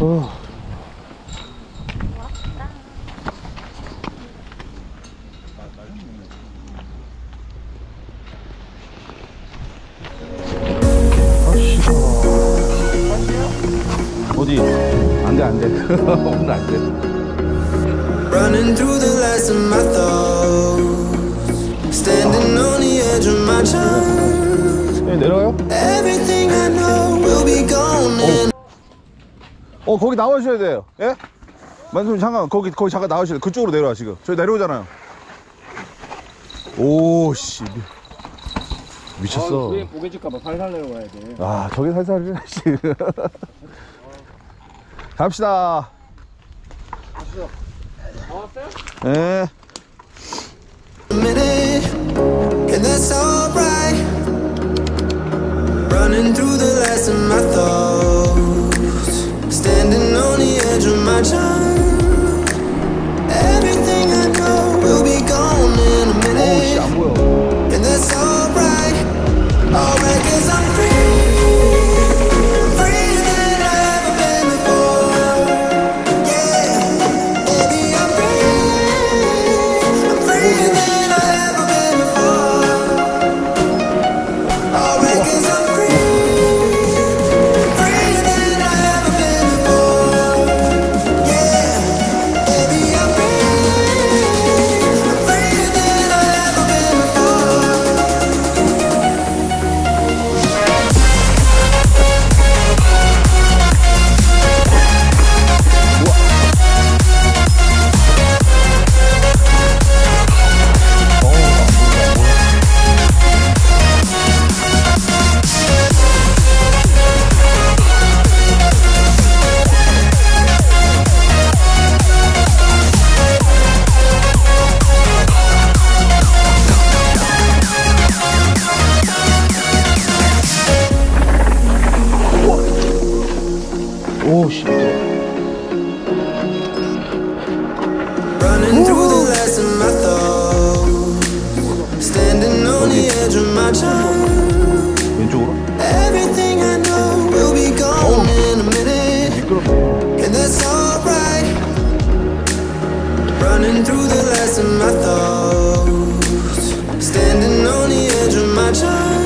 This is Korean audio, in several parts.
어. 어디? 안 돼, 안 돼. 오늘 안 돼. Running through the last of my thoughts. Standing on the edge of my time. 네, 내려가요? Everything I know will be gone. 어, 거기 나와주셔야 돼요. 예? 만수님, 잠깐, 거기, 거기 잠깐 나와주셔야 돼요. 그쪽으로 내려와, 지금. 저기 내려오잖아요. 오, 씨. 미- 미쳤어. 그게 고개 줄까봐 살살 내려가야 돼. 아, 저기 살살이네, 씨. 갑시다. 나왔어요? 예. Standing on the edge of my time. 왼쪽으로? Everything I know will be gone in a minute. 미끄럽네. And that's alright. Running through the last of my thoughts. Standing on the edge of my time.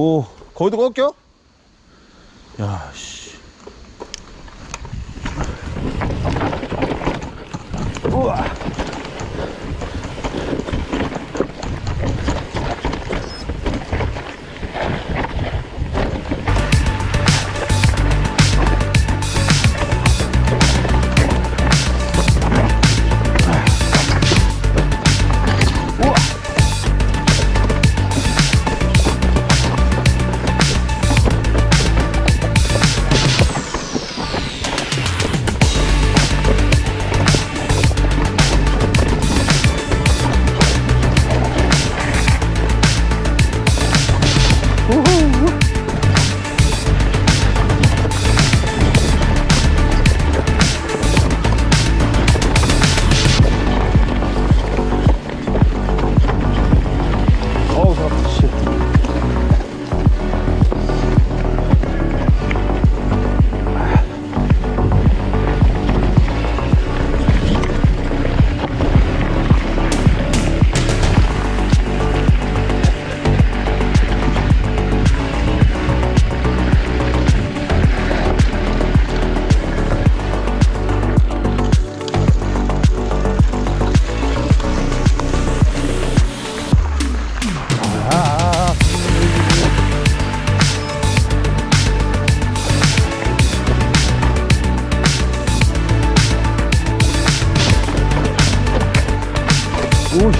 오 거기도 꺾여? 야씨 우와 Ooh,